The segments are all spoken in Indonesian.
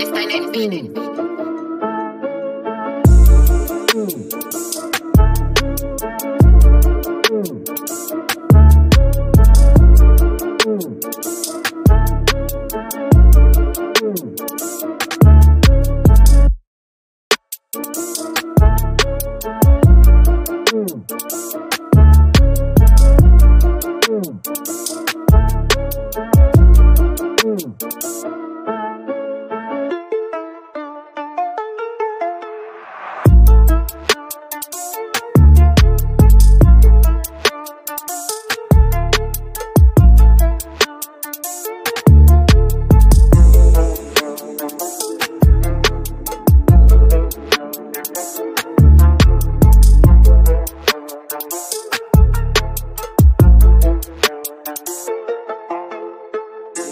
Está en el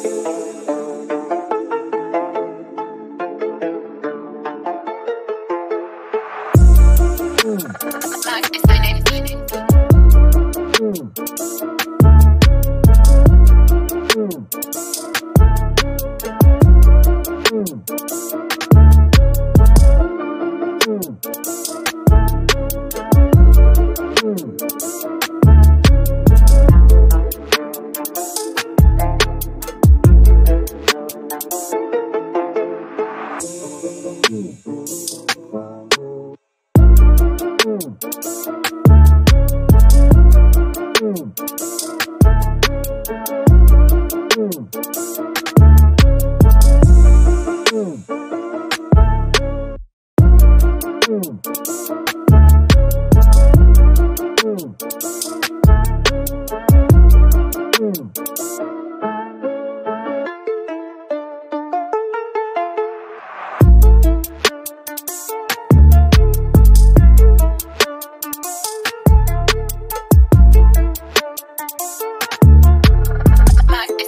Life is dynamic. Mm.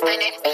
planet.